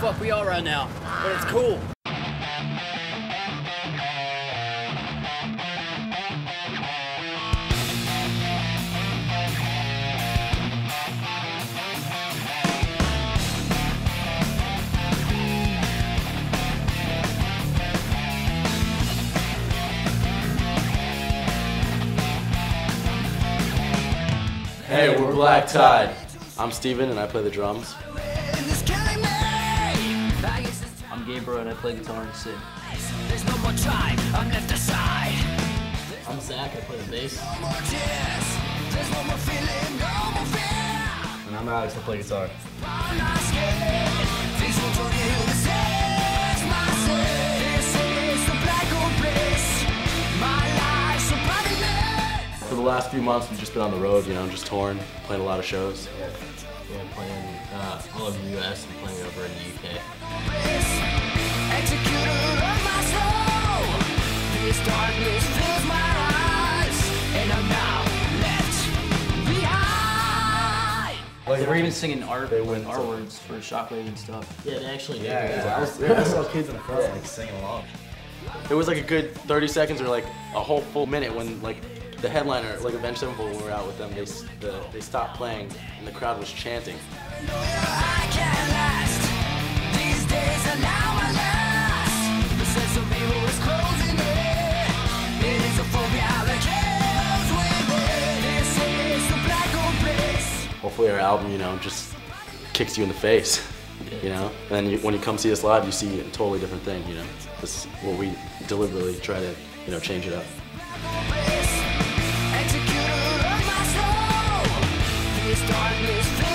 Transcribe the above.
fuck we are right now, but it's cool. Hey, we're Black Tide. I'm Steven and I play the drums. I'm Gabriel and I play guitar and sing. There's no more tribe, I'm left aside. I'm Zach, I play the bass. And I'm Alex, I play guitar. For the last few months, we've just been on the road, you know, just touring, playing a lot of shows. Yeah, playing uh, all over the US and playing over in the UK. Like they were even singing art, They like, went our to- words for Shockwave and stuff. Yeah, they actually did. I, was, I saw kids in the front like singing along. It was like a good 30 seconds or like a whole full minute when like the headliner, like Avenged Sevenfold, when we were out with them, they, the, they stopped playing and the crowd was chanting. Hopefully our album, you know, just kicks you in the face, you know? And then you, when you come see us live, you see a totally different thing, you know? This is what we deliberately try to, you know, change it up. Executor of my soul, this darkness fills